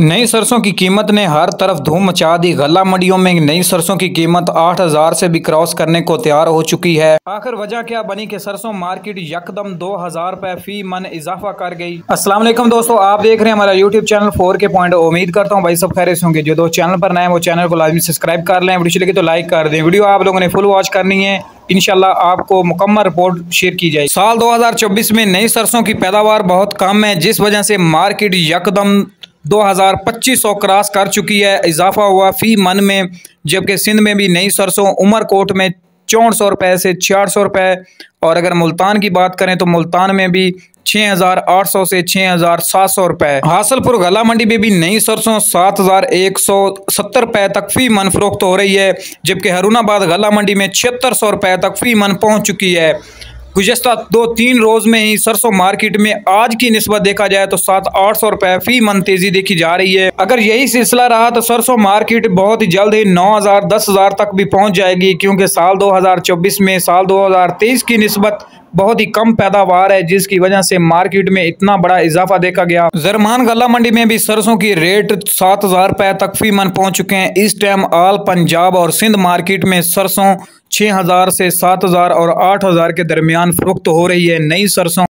नई सरसों की कीमत ने हर तरफ़ धूम मचा दी। गला मंडियों में नई सरसों की कीमत 8000 से भी क्रॉस करने को तैयार हो चुकी है। आखिर वजह क्या बनी कि सरसों मार्केट यकदम 2000 रुपए फ़ी मन इजाफा कर गई? अस्सलाम वालेकुम दोस्तों, आप देख रहे हैं हमारा YouTube channel four K point. उम्मीद करता हूँ भाई सब खैर से होंगे। जो दोस्त चैनल पर नए वो चैनल को लाजमी सब्सक्राइब कर लें। वीडियो लगे तो लाइक कर दें। वीडियो आप लोगों ने फुल वॉच करनी है। इनशाला आपको मुकम्मल रिपोर्ट शेयर की जाए साल 2024 में नई सरसों की पैदावार बहुत कम है, जिस वजह से मार्केट यकदम दो हज़ार पच्चीस सौ क्रॉस कर चुकी है। इजाफा हुआ फ़ी मन में, जबकि सिंध में भी नई सरसों उमरकोट में चौंठ सौ रुपये से छियाठ सौ रुपये और अगर मुल्तान की बात करें तो मुल्तान में भी छः हज़ार आठ सौ से छः हज़ार सात सौ रुपये हासलपुर गला मंडी में भी नई सरसों सात हज़ार एक सौ सत्तर रुपये तक फ़ी मन फरोख्त हो रही है, जबकि हरूनाबाद गला मंडी में छिहत्तर सौ रुपये तक फ़ी मन पहुँच चुकी है। गुजशत दो तीन रोज़ में ही सरसों मार्केट में आज की नस्बत देखा जाए तो सात आठ सौ रुपए फ़ी मन तेज़ी देखी जा रही है। अगर यही सिलसिला रहा तो सरसों मार्केट बहुत ही जल्द ही नौ हज़ार, दस हज़ार तक भी पहुँच जाएगी, क्योंकि साल 2024 में साल 2023 की नस्बत बहुत ही कम पैदावार है, जिसकी वजह से मार्केट में इतना बड़ा इजाफा देखा गया। जरमान गला मंडी में भी सरसों की रेट सात हज़ार रुपए तक फ़ी मन पहुँच चुके हैं। इस टाइम आल पंजाब और सिंध मार्केट में सरसों छह हज़ार से सात हज़ार और आठ हज़ार के दरमियान फरोख्त हो रही है नई सरसों।